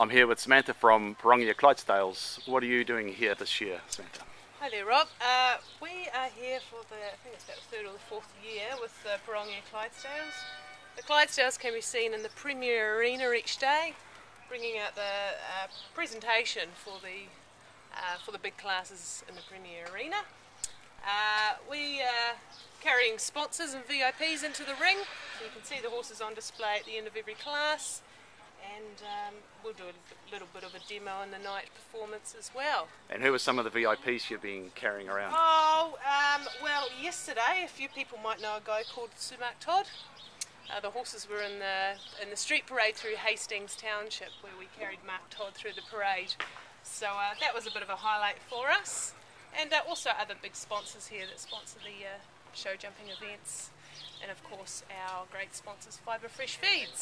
I'm here with Samantha from Pirongia Clydesdales. What are you doing here this year, Samantha? Hi there, Rob. Uh, we are here for the, I think it's about the third or the fourth year with the Pirongia Clydesdales. The Clydesdales can be seen in the Premier Arena each day, bringing out the uh, presentation for the uh, for the big classes in the Premier Arena. Uh, we are carrying sponsors and VIPs into the ring, so you can see the horses on display at the end of every class and um, we'll do a little bit of a demo in the night performance as well. And who are some of the VIPs you've been carrying around? Oh, um, well, yesterday a few people might know a guy called Sir Mark Todd. Uh, the horses were in the in the street parade through Hastings Township, where we carried Mark Todd through the parade. So uh, that was a bit of a highlight for us, and uh, also other big sponsors here that sponsor the uh, show jumping events, and of course our great sponsors, Fiber Fresh Feeds.